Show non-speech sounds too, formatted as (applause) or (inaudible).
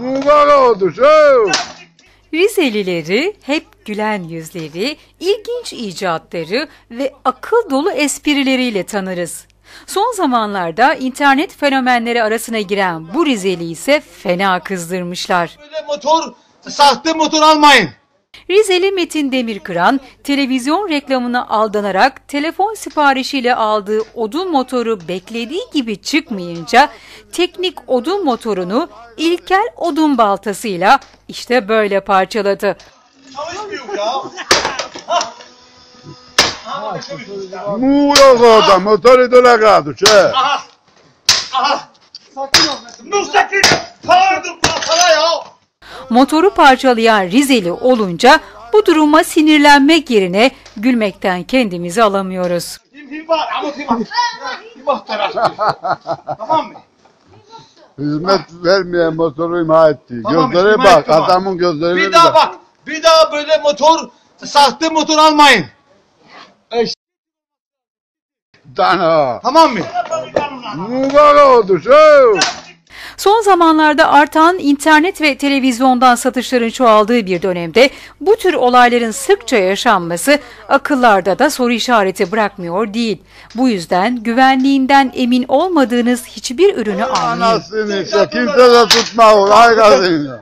Mübarek oldu. Rizelileri hep gülen yüzleri, ilginç icatları ve akıl dolu esprileriyle tanırız. Son zamanlarda internet fenomenleri arasına giren bu Rizeli ise fena kızdırmışlar. Böyle motor, sahte motor almayın. Rizeli Metin Demirkıran televizyon reklamına aldanarak telefon siparişiyle aldığı odun motoru beklediği gibi çıkmayınca teknik odun motorunu ilkel odun baltasıyla işte böyle parçaladı. Çalışmıyor ya. Mu yok orada motoru döne kaldı Motoru parçalayan Rizeli olunca bu duruma sinirlenmek yerine gülmekten kendimizi alamıyoruz. (laughs) Tamam mı? Hizmet vermeyen motoru imha etti. Tamam, Gözlere imha bak ettim adamın gözlerine Bir daha bak. Bir daha böyle motor, sahte motor almayın. Dana. Tamam mı? Mübarek oldu şu. Son zamanlarda artan internet ve televizyondan satışların çoğaldığı bir dönemde bu tür olayların sıkça yaşanması akıllarda da soru işareti bırakmıyor değil. Bu yüzden güvenliğinden emin olmadığınız hiçbir ürünü almayın. Anasını kimse de tutma o. Ay kadın.